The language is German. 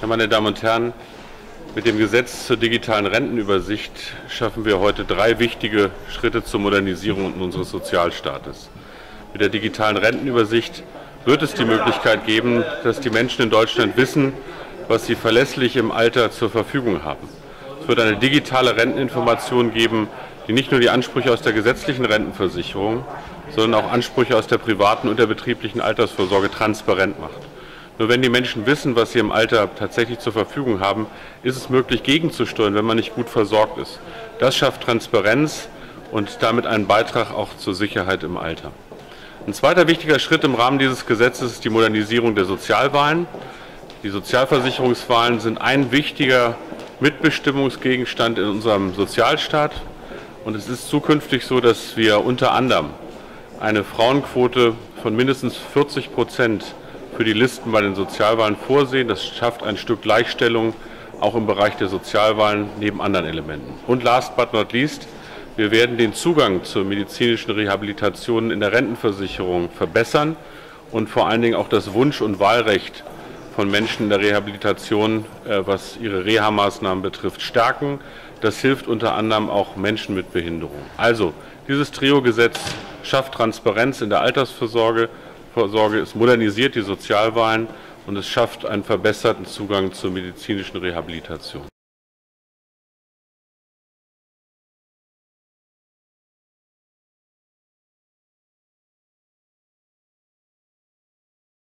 Ja, meine Damen und Herren, mit dem Gesetz zur digitalen Rentenübersicht schaffen wir heute drei wichtige Schritte zur Modernisierung unseres Sozialstaates. Mit der digitalen Rentenübersicht wird es die Möglichkeit geben, dass die Menschen in Deutschland wissen, was sie verlässlich im Alter zur Verfügung haben. Es wird eine digitale Renteninformation geben, die nicht nur die Ansprüche aus der gesetzlichen Rentenversicherung, sondern auch Ansprüche aus der privaten und der betrieblichen Altersvorsorge transparent macht. Nur wenn die Menschen wissen, was sie im Alter tatsächlich zur Verfügung haben, ist es möglich, gegenzusteuern, wenn man nicht gut versorgt ist. Das schafft Transparenz und damit einen Beitrag auch zur Sicherheit im Alter. Ein zweiter wichtiger Schritt im Rahmen dieses Gesetzes ist die Modernisierung der Sozialwahlen. Die Sozialversicherungswahlen sind ein wichtiger Mitbestimmungsgegenstand in unserem Sozialstaat. Und es ist zukünftig so, dass wir unter anderem eine Frauenquote von mindestens 40 Prozent für die Listen bei den Sozialwahlen vorsehen. Das schafft ein Stück Gleichstellung auch im Bereich der Sozialwahlen neben anderen Elementen. Und last but not least, wir werden den Zugang zur medizinischen Rehabilitation in der Rentenversicherung verbessern und vor allen Dingen auch das Wunsch- und Wahlrecht von Menschen in der Rehabilitation, äh, was ihre Reha-Maßnahmen betrifft, stärken. Das hilft unter anderem auch Menschen mit Behinderung. Also, dieses Trio-Gesetz schafft Transparenz in der Altersvorsorge, Vorsorge, es modernisiert die Sozialwahlen und es schafft einen verbesserten Zugang zur medizinischen Rehabilitation.